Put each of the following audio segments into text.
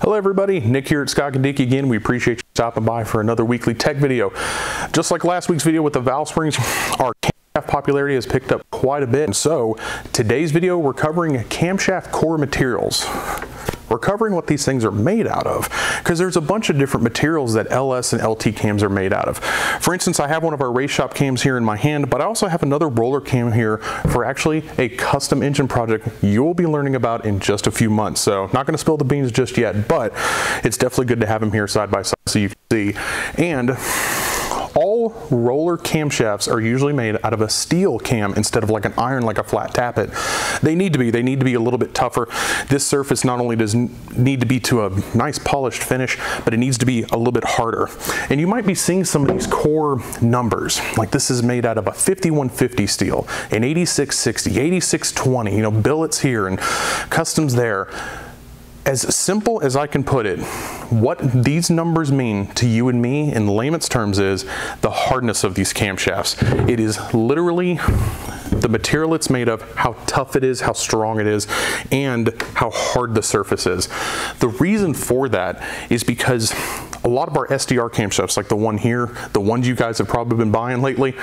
Hello everybody, Nick here at Scoggin-Dickey again. We appreciate you stopping by for another weekly tech video. Just like last week's video with the valve springs, our camshaft popularity has picked up quite a bit. And so today's video, we're covering camshaft core materials. We're covering what these things are made out of because there's a bunch of different materials that LS and LT cams are made out of. For instance, I have one of our race shop cams here in my hand, but I also have another roller cam here for actually a custom engine project you'll be learning about in just a few months. So not going to spill the beans just yet, but it's definitely good to have them here side by side so you can see. And roller camshafts are usually made out of a steel cam instead of like an iron like a flat tappet. They need to be. They need to be a little bit tougher. This surface not only does need to be to a nice polished finish, but it needs to be a little bit harder. And you might be seeing some of these core numbers. Like this is made out of a 5150 steel, an 8660, 8620, you know, billets here and customs there as simple as I can put it, what these numbers mean to you and me in layman's terms is the hardness of these camshafts. It is literally the material it's made of, how tough it is, how strong it is, and how hard the surface is. The reason for that is because a lot of our SDR camshafts, like the one here, the ones you guys have probably been buying lately,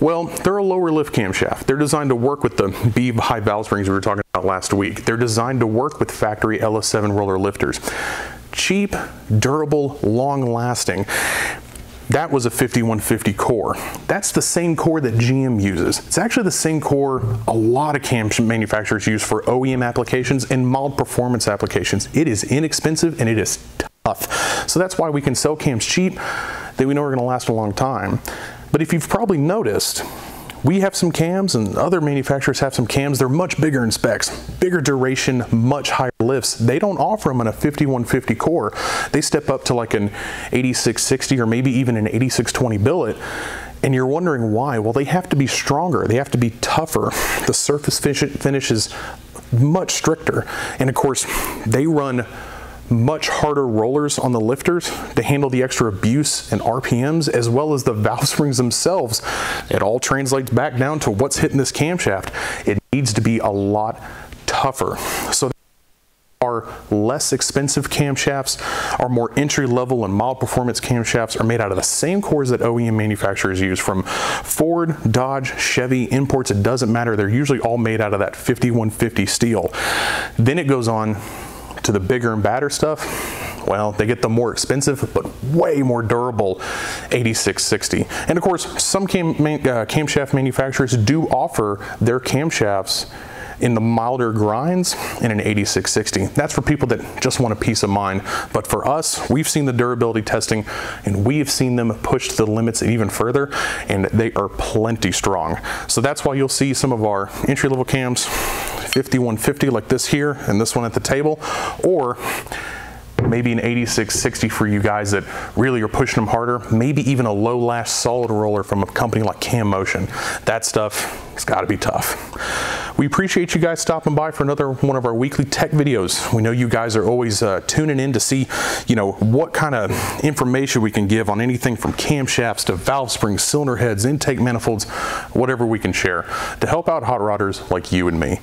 well, they're a lower lift camshaft. They're designed to work with the B high valve springs we were talking about last week. They're designed to work with factory LS7 roller lifters. Cheap, durable, long lasting. That was a 5150 core. That's the same core that GM uses. It's actually the same core a lot of cam manufacturers use for OEM applications and mild performance applications. It is inexpensive and it is So that's why we can sell cams cheap that we know are gonna last a long time. But if you've probably noticed, we have some cams and other manufacturers have some cams. They're much bigger in specs, bigger duration, much higher lifts. They don't offer them in a 5150 core. They step up to like an 8660 or maybe even an 8620 billet. And you're wondering why? Well, they have to be stronger. They have to be tougher. The surface finish is much stricter. And of course, they run much harder rollers on the lifters to handle the extra abuse and RPMs as well as the valve springs themselves. It all translates back down to what's hitting this camshaft. It needs to be a lot tougher. So our less expensive camshafts, our more entry level and mild performance camshafts are made out of the same cores that OEM manufacturers use from Ford, Dodge, Chevy, imports, it doesn't matter. They're usually all made out of that 5150 steel. Then it goes on to the bigger and badder stuff, well, they get the more expensive but way more durable 8660. And of course, some cam, uh, camshaft manufacturers do offer their camshafts in the milder grinds in an 8660. That's for people that just want a peace of mind. But for us, we've seen the durability testing and we've seen them push the limits even further and they are plenty strong. So that's why you'll see some of our entry level cams 5150 like this here and this one at the table or maybe an 8660 for you guys that really are pushing them harder, maybe even a low lash solid roller from a company like Cam Motion. That stuff, it's gotta be tough. We appreciate you guys stopping by for another one of our weekly tech videos. We know you guys are always uh, tuning in to see, you know, what kind of information we can give on anything from camshafts to valve springs, cylinder heads, intake manifolds, whatever we can share to help out hot rodders like you and me.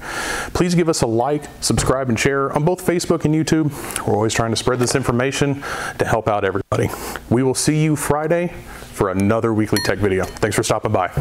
Please give us a like, subscribe, and share on both Facebook and YouTube. We're always trying to spread this information to help out everybody. We will see you Friday for another weekly tech video. Thanks for stopping by.